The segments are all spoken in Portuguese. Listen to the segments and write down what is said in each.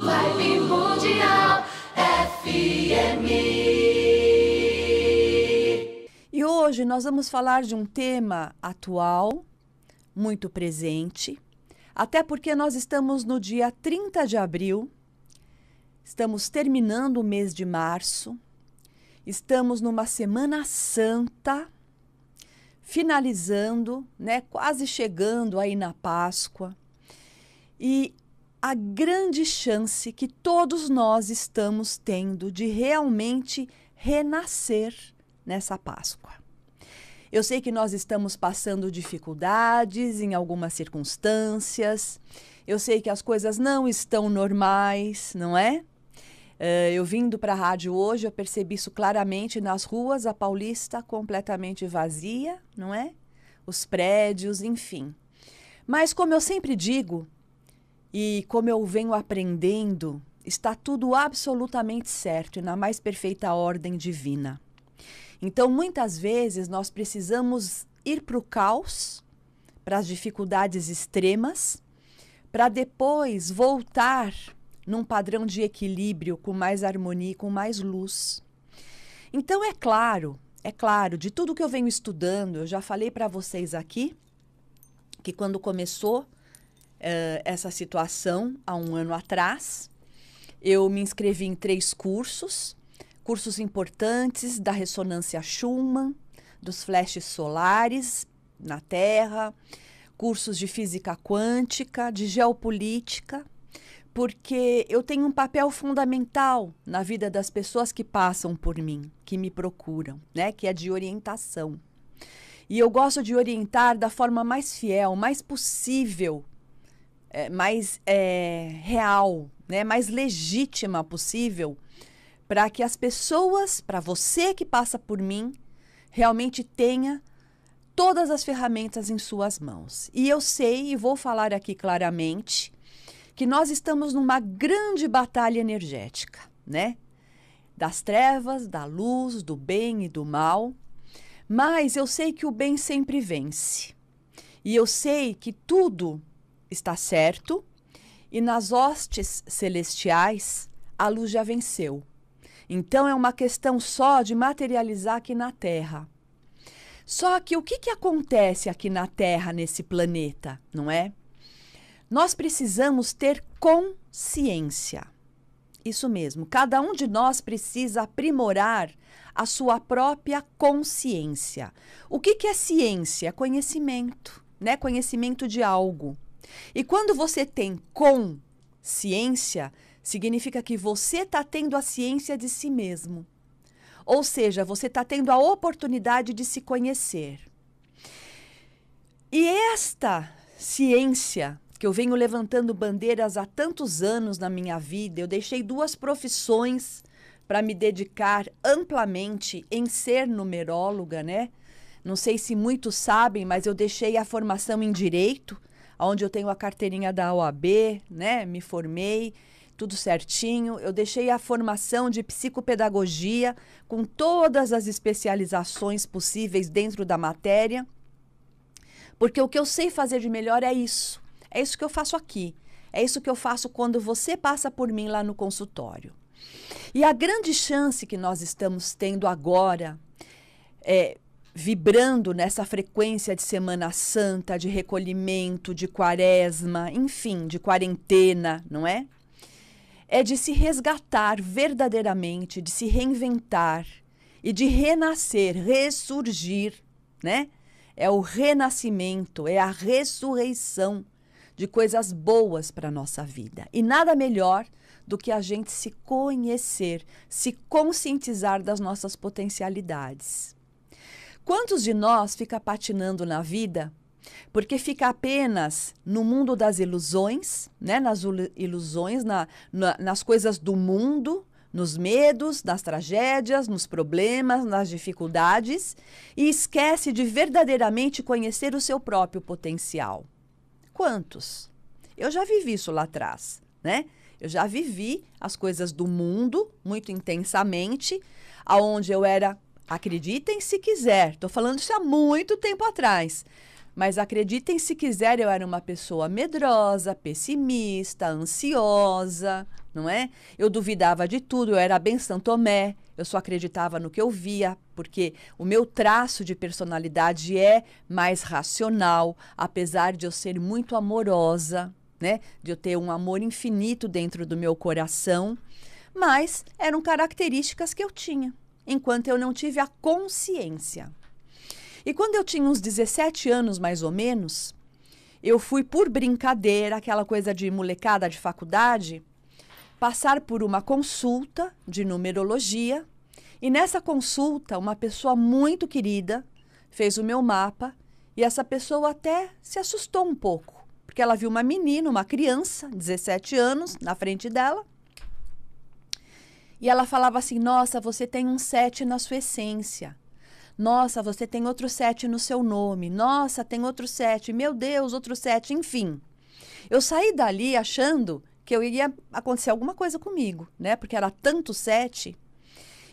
Vibe Mundial FM. E hoje nós vamos falar de um tema atual, muito presente, até porque nós estamos no dia 30 de abril, estamos terminando o mês de março, estamos numa Semana Santa, finalizando, né, quase chegando aí na Páscoa. E a grande chance que todos nós estamos tendo de realmente renascer nessa Páscoa. Eu sei que nós estamos passando dificuldades em algumas circunstâncias, eu sei que as coisas não estão normais, não é? Uh, eu vindo para a rádio hoje, eu percebi isso claramente nas ruas, a Paulista completamente vazia, não é? Os prédios, enfim. Mas, como eu sempre digo, e como eu venho aprendendo, está tudo absolutamente certo e na mais perfeita ordem divina. Então, muitas vezes, nós precisamos ir para o caos, para as dificuldades extremas, para depois voltar num padrão de equilíbrio com mais harmonia com mais luz. Então, é claro, é claro, de tudo que eu venho estudando, eu já falei para vocês aqui que quando começou uh, essa situação há um ano atrás. Eu me inscrevi em três cursos, cursos importantes da ressonância Schumann, dos flashes solares na Terra, cursos de física quântica, de geopolítica, porque eu tenho um papel fundamental na vida das pessoas que passam por mim, que me procuram, né, que é de orientação. E eu gosto de orientar da forma mais fiel, mais possível é, mais é, real, né, mais legítima possível, para que as pessoas, para você que passa por mim, realmente tenha todas as ferramentas em suas mãos. E eu sei e vou falar aqui claramente que nós estamos numa grande batalha energética, né? Das trevas, da luz, do bem e do mal. Mas eu sei que o bem sempre vence. E eu sei que tudo está certo, e nas hostes celestiais a luz já venceu. Então é uma questão só de materializar aqui na Terra. Só que o que, que acontece aqui na Terra, nesse planeta, não é? Nós precisamos ter consciência. Isso mesmo, cada um de nós precisa aprimorar a sua própria consciência. O que, que é ciência? Conhecimento, né? Conhecimento de algo. E quando você tem consciência, significa que você está tendo a ciência de si mesmo. Ou seja, você está tendo a oportunidade de se conhecer. E esta ciência que eu venho levantando bandeiras há tantos anos na minha vida, eu deixei duas profissões para me dedicar amplamente em ser numeróloga, né? Não sei se muitos sabem, mas eu deixei a formação em direito onde eu tenho a carteirinha da OAB, né? Me formei, tudo certinho. Eu deixei a formação de psicopedagogia com todas as especializações possíveis dentro da matéria. Porque o que eu sei fazer de melhor é isso. É isso que eu faço aqui. É isso que eu faço quando você passa por mim lá no consultório. E a grande chance que nós estamos tendo agora é vibrando nessa frequência de Semana Santa, de recolhimento, de quaresma, enfim, de quarentena, não é? É de se resgatar verdadeiramente, de se reinventar e de renascer, ressurgir, né? É o renascimento, é a ressurreição de coisas boas para a nossa vida. E nada melhor do que a gente se conhecer, se conscientizar das nossas potencialidades. Quantos de nós fica patinando na vida porque fica apenas no mundo das ilusões, né? nas ilusões, na, na, nas coisas do mundo, nos medos, nas tragédias, nos problemas, nas dificuldades e esquece de verdadeiramente conhecer o seu próprio potencial. Quantos? Eu já vivi isso lá atrás, né? Eu já vivi as coisas do mundo muito intensamente, aonde eu era Acreditem se quiser, estou falando isso há muito tempo atrás. Mas acreditem se quiser, eu era uma pessoa medrosa, pessimista, ansiosa, não é? Eu duvidava de tudo, eu era bem Santomé, eu só acreditava no que eu via, porque o meu traço de personalidade é mais racional, apesar de eu ser muito amorosa, né? De eu ter um amor infinito dentro do meu coração, mas eram características que eu tinha, enquanto eu não tive a consciência. E quando eu tinha uns 17 anos, mais ou menos, eu fui por brincadeira, aquela coisa de molecada de faculdade, passar por uma consulta de numerologia. E nessa consulta, uma pessoa muito querida fez o meu mapa e essa pessoa até se assustou um pouco, porque ela viu uma menina, uma criança, 17 anos, na frente dela. E ela falava assim: Nossa, você tem um sete na sua essência. Nossa, você tem outro sete no seu nome. Nossa, tem outro sete. Meu Deus, outro sete. Enfim. Eu saí dali achando que eu ia acontecer alguma coisa comigo, né? Porque era tanto sete.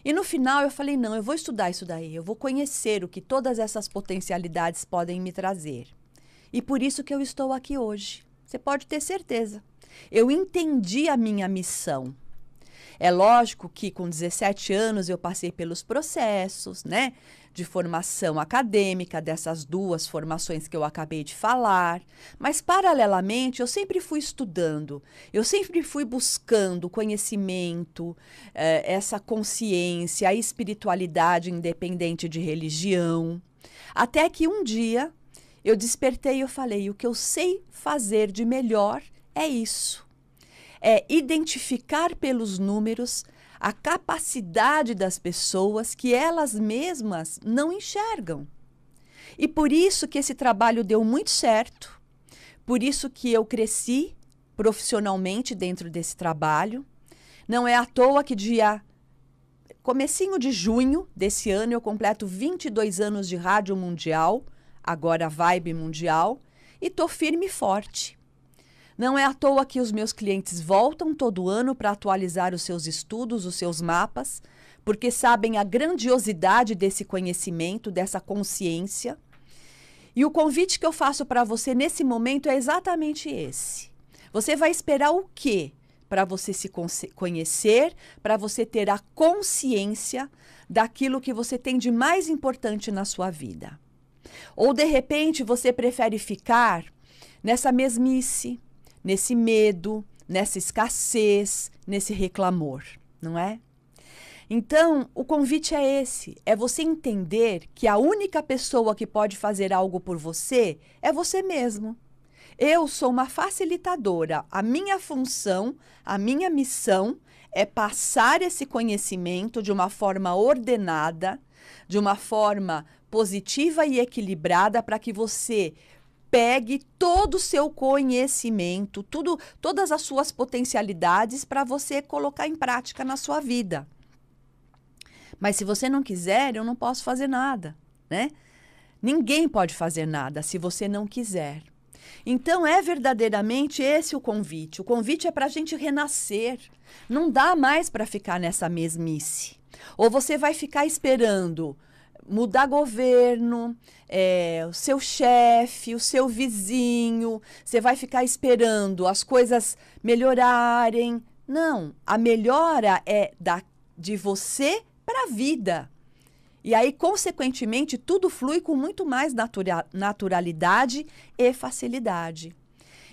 E no final eu falei: não, eu vou estudar isso daí. Eu vou conhecer o que todas essas potencialidades podem me trazer. E por isso que eu estou aqui hoje. Você pode ter certeza. Eu entendi a minha missão. É lógico que com 17 anos eu passei pelos processos, né? de formação acadêmica, dessas duas formações que eu acabei de falar, mas paralelamente eu sempre fui estudando, eu sempre fui buscando conhecimento, eh, essa consciência, a espiritualidade independente de religião, até que um dia eu despertei e eu falei: o que eu sei fazer de melhor é isso. É identificar pelos números a capacidade das pessoas que elas mesmas não enxergam. E por isso que esse trabalho deu muito certo, por isso que eu cresci profissionalmente dentro desse trabalho. Não é à toa que dia comecinho de junho desse ano eu completo 22 anos de rádio mundial, agora Vibe Mundial, e tô firme e forte. Não é à toa que os meus clientes voltam todo ano para atualizar os seus estudos, os seus mapas, porque sabem a grandiosidade desse conhecimento, dessa consciência. E o convite que eu faço para você nesse momento é exatamente esse. Você vai esperar o quê? Para você se conhecer, para você ter a consciência daquilo que você tem de mais importante na sua vida. Ou de repente você prefere ficar nessa mesmice, nesse medo, nessa escassez, nesse reclamor, não é? Então, o convite é esse: é você entender que a única pessoa que pode fazer algo por você é você mesmo. Eu sou uma facilitadora. A minha função, a minha missão é passar esse conhecimento de uma forma ordenada, de uma forma positiva e equilibrada para que você pegue todo o seu conhecimento, tudo, todas as suas potencialidades para você colocar em prática na sua vida. Mas se você não quiser, eu não posso fazer nada, né? Ninguém pode fazer nada se você não quiser. Então é verdadeiramente esse o convite. O convite é para a gente renascer. Não dá mais para ficar nessa mesmice. Ou você vai ficar esperando mudar governo, é, o seu chefe, o seu vizinho, você vai ficar esperando as coisas melhorarem. Não, a melhora é da, de você para a vida. E aí, consequentemente, tudo flui com muito mais natura, naturalidade e facilidade.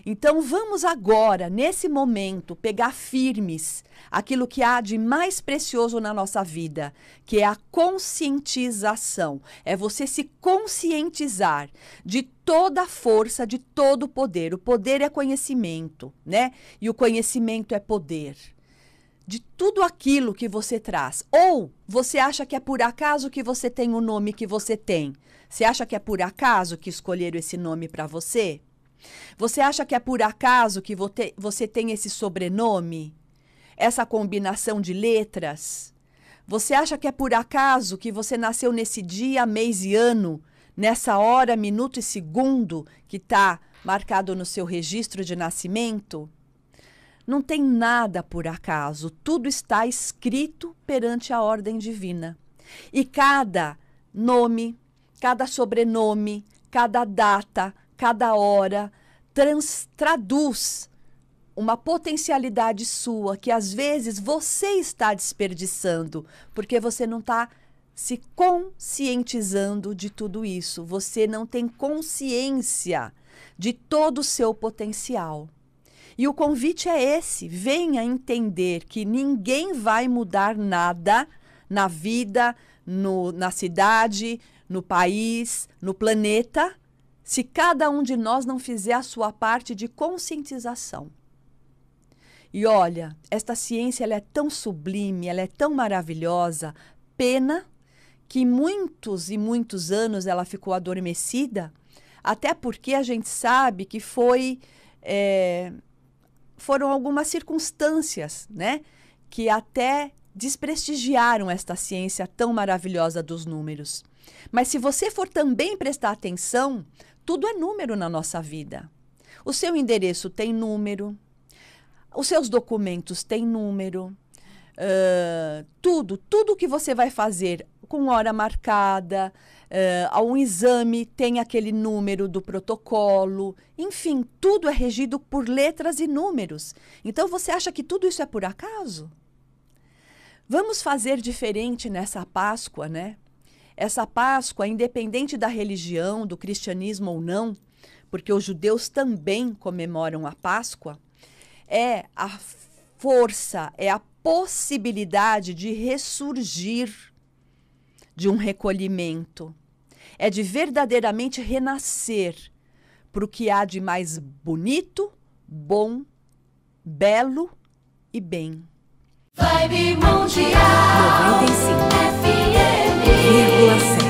Então vamos agora, nesse momento, pegar firmes aquilo que há de mais precioso na nossa vida, que é a conscientização. É você se conscientizar de toda a força, de todo o poder. O poder é conhecimento, né? E o conhecimento é poder. De tudo aquilo que você traz. Ou você acha que é por acaso que você tem o nome que você tem? Você acha que é por acaso que escolheram esse nome para você? Você acha que é por acaso que você tem esse sobrenome? Essa combinação de letras? Você acha que é por acaso que você nasceu nesse dia, mês e ano, nessa hora, minuto e segundo que está marcado no seu registro de nascimento? Não tem nada por acaso, tudo está escrito perante a ordem divina. E cada nome, cada sobrenome, cada data, cada hora, trans, traduz uma potencialidade sua que às vezes você está desperdiçando, porque você não está se conscientizando de tudo isso. Você não tem consciência de todo o seu potencial. E o convite é esse: venha entender que ninguém vai mudar nada na vida, no, na cidade, no país, no planeta, se cada um de nós não fizer a sua parte de conscientização. E olha, esta ciência ela é tão sublime, ela é tão maravilhosa, pena que muitos e muitos anos ela ficou adormecida, até porque a gente sabe que foi é, foram algumas circunstâncias, né, que até desprestigiaram esta ciência tão maravilhosa dos números. Mas se você for também prestar atenção, tudo é número na nossa vida. O seu endereço tem número, os seus documentos têm número, uh, tudo, tudo que você vai fazer com hora marcada, uh, um exame tem aquele número do protocolo, enfim, tudo é regido por letras e números. Então você acha que tudo isso é por acaso? Vamos fazer diferente nessa Páscoa, né? Essa Páscoa, independente da religião, do cristianismo ou não, porque os judeus também comemoram a Páscoa, é a força, é a possibilidade de ressurgir de um recolhimento. É de verdadeiramente renascer para o que há de mais bonito, bom, belo e bem. Vibe Mundial 95,7